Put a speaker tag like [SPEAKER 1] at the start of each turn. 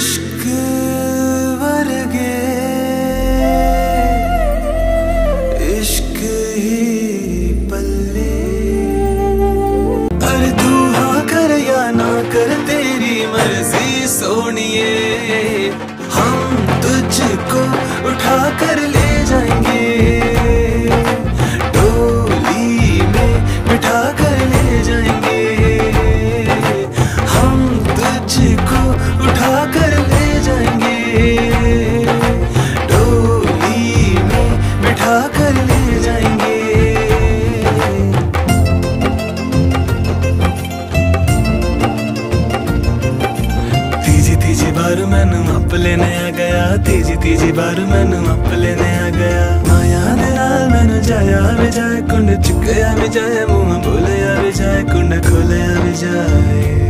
[SPEAKER 1] इश्क वर्गे। इश्क ही पल्ले। अरे तू हाँ कर या ना कर, तेरी मर्ज़ी सोनिए। बार मैन मप लेने आ गया, तीजी तीजी बार मैन मप लेने आ गया। माया ने नाल जाया भी जाए कुंड चुकया भी जाए मुँह बोलया भी जाए कुंड खोलया भी जाए।